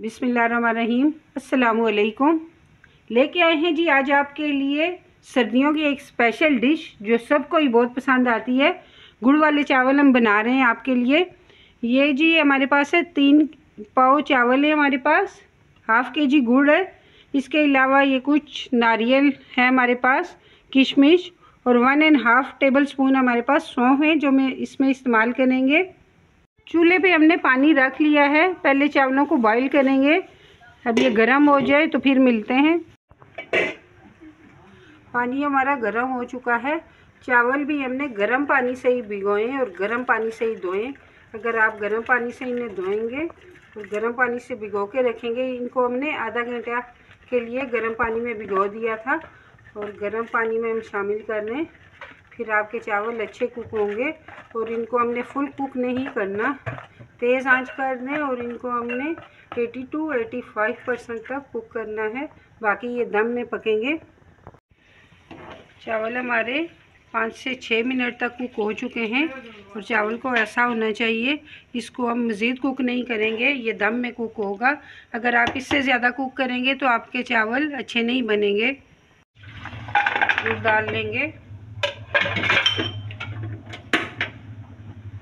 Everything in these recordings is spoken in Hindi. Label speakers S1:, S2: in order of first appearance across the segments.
S1: बिसमीम असलकुम लेके आए हैं जी आज आपके लिए सर्दियों की एक स्पेशल डिश जो सबको ही बहुत पसंद आती है। गुड़ वाले चावल हम बना रहे हैं आपके लिए। ये जी हमारे पास है तीन पाव चावल है हमारे पास। हाफ़ के जी गुड़ है। इसके अलावा ये कुछ नारियल है हमारे पास, किशमिश और one and half tablespoon हमारे पास सौंफ है जो मैं इसमें इस्तेमाल करेंगे। चूल्हे पे हमने पानी रख लिया है। पहले चावलों को बॉईल करेंगे। अब ये गर्म हो जाए तो फिर मिलते हैं। पानी हमारा गर्म हो चुका है। चावल भी हमने गर्म पानी से ही भिगोए और गर्म पानी से ही धोएँ अगर आप गर्म पानी से इन्हें धोएँगे तो गर्म पानी से भिगो के रखेंगे, इनको हमने आधा घंटा के लिए गर्म पानी में भिगो दिया था और गर्म पानी में हम शामिल कर लें फिर आपके चावल अच्छे कुक होंगे। और इनको हमने फुल कुक नहीं करना। तेज़ आँच कर दें और इनको हमने 80 टू 85 परसेंट तक कुक करना है। बाकी ये दम में पकेंगे। चावल हमारे पाँच से छः मिनट तक कुक हो चुके हैं। और चावल को ऐसा होना चाहिए, इसको हम मज़ीद कुक नहीं करेंगे, ये दम में कुक होगा। अगर आप इससे ज़्यादा कुक करेंगे तो आपके चावल अच्छे नहीं बनेंगे। दूध डाल लेंगे।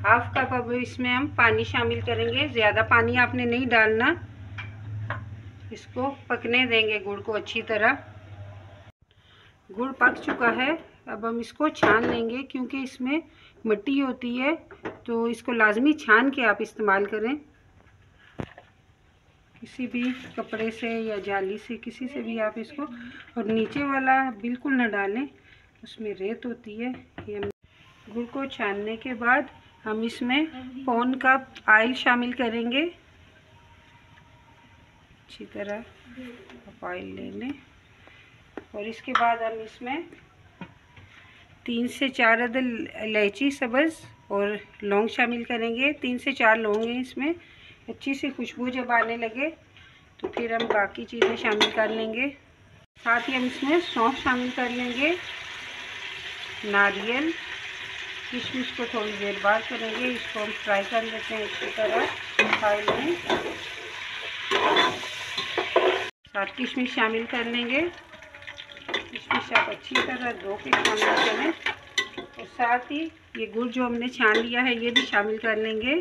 S1: हाफ़ कप अब इसमें हम पानी शामिल करेंगे। ज़्यादा पानी आपने नहीं डालना। इसको पकने देंगे गुड़ को अच्छी तरह। गुड़ पक चुका है। अब हम इसको छान लेंगे क्योंकि इसमें मिट्टी होती है तो इसको लाजमी छान के आप इस्तेमाल करें। किसी भी कपड़े से या जाली से, किसी से भी आप इसको, और नीचे वाला बिल्कुल ना डालें। उसमें रेत होती है, ये गुड़ को छानने के बाद हम इसमें पौन कप आयल शामिल करेंगे। अच्छी तरह ऑयल ले लें। और इसके बाद हम इसमें तीन से चार अदर इलायची, सब्ज़ और लौंग शामिल करेंगे। तीन से चार लौंग हैं इसमें। अच्छी सी खुशबू जब आने लगे तो फिर हम बाकी चीज़ें शामिल कर लेंगे। साथ ही हम इसमें सौंफ शामिल कर लेंगे। नारियल। किशमिश को थोड़ी देर बाद करेंगे। इसको हम फ्राई कर लेते हैं अच्छी तरह। ऑयल में। साथ किशमिश शामिल कर लेंगे। किशमिश आप अच्छी तरह धो के शामिल करें। और साथ ही ये गुड़ जो हमने छान लिया है, ये भी शामिल कर लेंगे।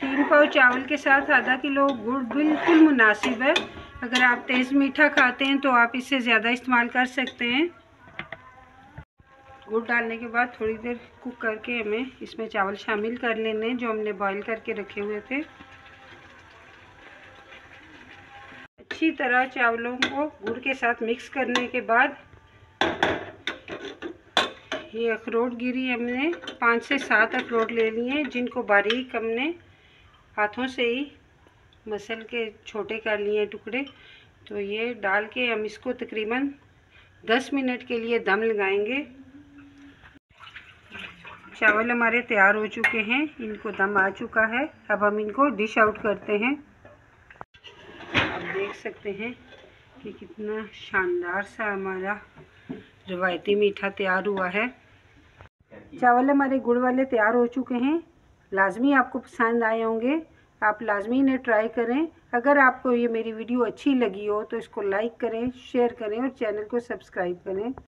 S1: तीन पाव चावल के साथ आधा किलो गुड़ बिल्कुल मुनासिब है। अगर आप तेज़ मीठा खाते हैं तो आप इसे ज़्यादा इस्तेमाल कर सकते हैं। गुड़ डालने के बाद थोड़ी देर कुक करके हमें इसमें चावल शामिल कर लेने जो हमने बॉईल करके रखे हुए थे। अच्छी तरह चावलों को गुड़ के साथ मिक्स करने के बाद ये अखरोट गिरी हमने, पाँच से सात अखरोट ले लिए जिनको बारीक हमने हाथों से ही मसल के छोटे कर लिए टुकड़े। तो ये डाल के हम इसको तकरीबन 10 मिनट के लिए दम लगाएँगे। चावल हमारे तैयार हो चुके हैं, इनको दम आ चुका है। अब हम इनको डिश आउट करते हैं। आप देख सकते हैं कि कितना शानदार सा हमारा रवायती मीठा तैयार हुआ है। चावल हमारे गुड़ वाले तैयार हो चुके हैं। लाजमी आपको पसंद आए होंगे। आप लाजमी इन्हें ट्राई करें। अगर आपको ये मेरी वीडियो अच्छी लगी हो तो इसको लाइक करें शेयर करें और चैनल को सब्सक्राइब करें।